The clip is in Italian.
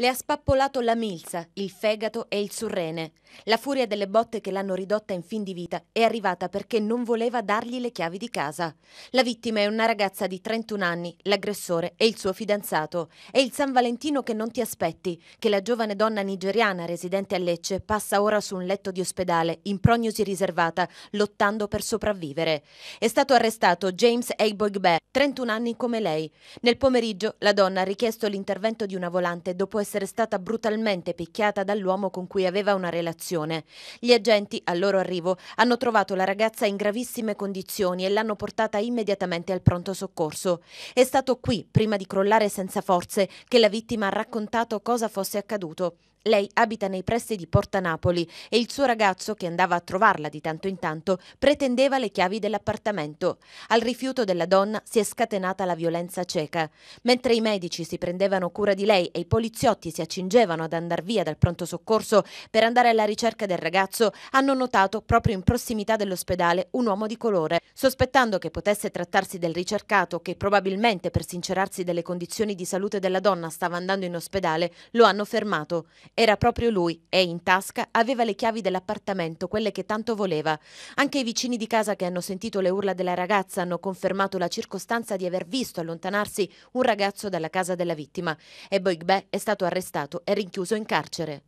Le ha spappolato la milza, il fegato e il surrene. La furia delle botte che l'hanno ridotta in fin di vita è arrivata perché non voleva dargli le chiavi di casa. La vittima è una ragazza di 31 anni, l'aggressore è il suo fidanzato. È il San Valentino che non ti aspetti, che la giovane donna nigeriana residente a Lecce passa ora su un letto di ospedale in prognosi riservata, lottando per sopravvivere. È stato arrestato James Eiboigbe, 31 anni come lei. Nel pomeriggio la donna ha richiesto l'intervento di una volante dopo essere essere stata brutalmente picchiata dall'uomo con cui aveva una relazione. Gli agenti, al loro arrivo, hanno trovato la ragazza in gravissime condizioni e l'hanno portata immediatamente al pronto soccorso. È stato qui, prima di crollare senza forze, che la vittima ha raccontato cosa fosse accaduto. Lei abita nei pressi di Porta Napoli e il suo ragazzo, che andava a trovarla di tanto in tanto, pretendeva le chiavi dell'appartamento. Al rifiuto della donna si è scatenata la violenza cieca. Mentre i medici si prendevano cura di lei e i poliziotti si accingevano ad andar via dal pronto soccorso per andare alla ricerca del ragazzo, hanno notato proprio in prossimità dell'ospedale un uomo di colore. Sospettando che potesse trattarsi del ricercato che probabilmente per sincerarsi delle condizioni di salute della donna stava andando in ospedale, lo hanno fermato. Era proprio lui e in tasca aveva le chiavi dell'appartamento, quelle che tanto voleva. Anche i vicini di casa che hanno sentito le urla della ragazza hanno confermato la circostanza di aver visto allontanarsi un ragazzo dalla casa della vittima e Boigbe è stato arrestato e rinchiuso in carcere.